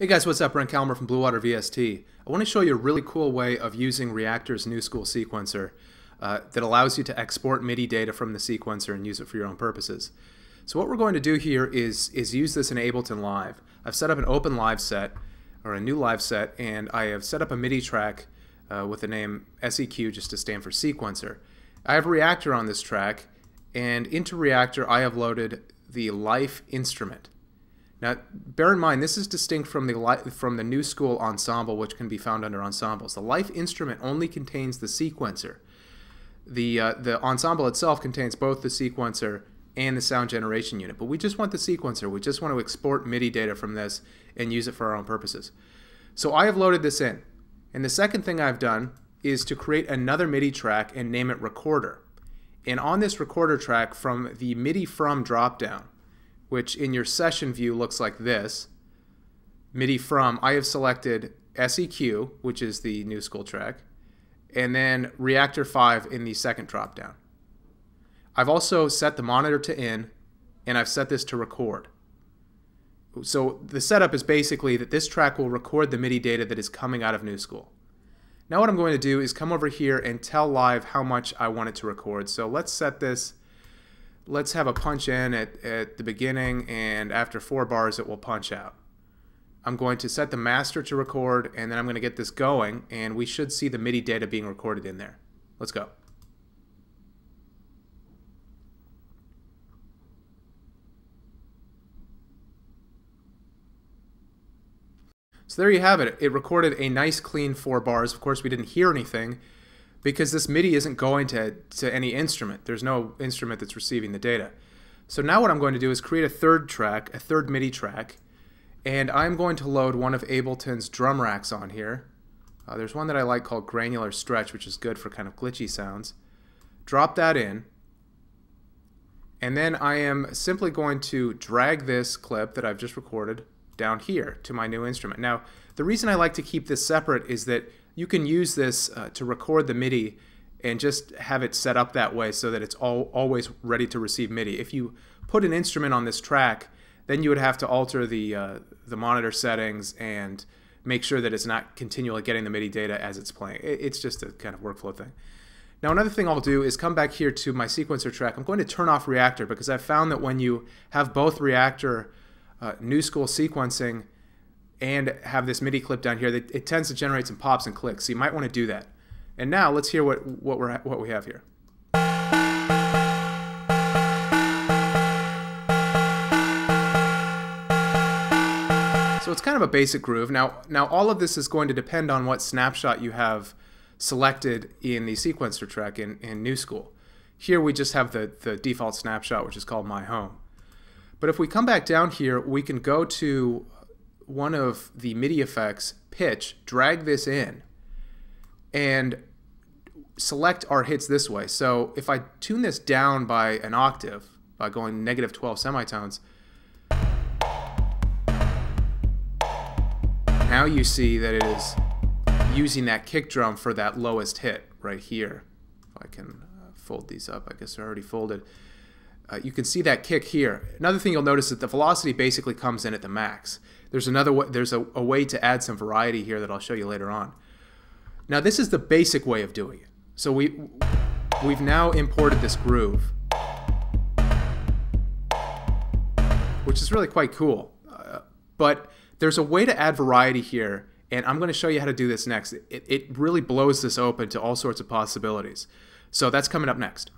Hey guys, what's up? Brent Kallmer from Bluewater VST. I want to show you a really cool way of using REAKTOR's new school sequencer uh, that allows you to export MIDI data from the sequencer and use it for your own purposes. So what we're going to do here is, is use this in Ableton Live. I've set up an open live set, or a new live set, and I have set up a MIDI track uh, with the name SEQ just to stand for sequencer. I have REAKTOR on this track, and into Reactor I have loaded the Life instrument. Now, bear in mind, this is distinct from the from the Newscool ensemble, which can be found under ensembles. The life instrument only contains the sequencer. The uh, the ensemble itself contains both the sequencer and the sound generation unit, but we just want the sequencer. We just want to export MIDI data from this and use it for our own purposes. So I have loaded this in. And the second thing I've done is to create another MIDI track and name it recorder. And on this recorder track from the MIDI from dropdown, which in your session view looks like this. MIDI from, I have selected SEQ, which is the Newscool track, and then REAKTOR 5 in the second dropdown. I've also set the monitor to in, and I've set this to record. So the setup is basically that this track will record the MIDI data that is coming out of Newscool. Now what I'm going to do is come over here and tell Live how much I want it to record. So let's set this let's have a punch in at, at the beginning and after four bars it will punch out. I'm going to set the master to record and then I'm going to get this going and we should see the MIDI data being recorded in there. Let's go. So there you have it. It recorded a nice clean four bars. Of course we didn't hear anything because this MIDI isn't going to, to any instrument. There's no instrument that's receiving the data. So now what I'm going to do is create a third track, a third MIDI track, and I'm going to load one of Ableton's drum racks on here. Uh, there's one that I like called Granular Stretch, which is good for kind of glitchy sounds. Drop that in, and then I am simply going to drag this clip that I've just recorded down here to my new instrument. Now, the reason I like to keep this separate is that you can use this uh, to record the MIDI and just have it set up that way so that it's all, always ready to receive MIDI. If you put an instrument on this track, then you would have to alter the, uh, the monitor settings and make sure that it's not continually getting the MIDI data as it's playing. It's just a kind of workflow thing. Now another thing I'll do is come back here to my sequencer track. I'm going to turn off REAKTOR because I've found that when you have both REAKTOR uh, Newscool sequencing and have this MIDI clip down here, that it tends to generate some pops and clicks. So you might want to do that. And now let's hear what, what, we're, what we have here. So it's kind of a basic groove. Now, now all of this is going to depend on what snapshot you have selected in the sequencer track in, in Newscool. Here we just have the, the default snapshot, which is called My Home. But if we come back down here, we can go to one of the MIDI effects, pitch, drag this in, and select our hits this way. So if I tune this down by an octave, by going negative 12 semitones, now you see that it is using that kick drum for that lowest hit right here. If I can uh, fold these up, I guess they're already folded. Uh, you can see that kick here. Another thing you'll notice is that the velocity basically comes in at the max. There's another way, there's a, a way to add some variety here that I'll show you later on. Now this is the basic way of doing it. So we we've now imported this groove, which is really quite cool. Uh, but there's a way to add variety here, and I'm going to show you how to do this next. It, it really blows this open to all sorts of possibilities. So that's coming up next.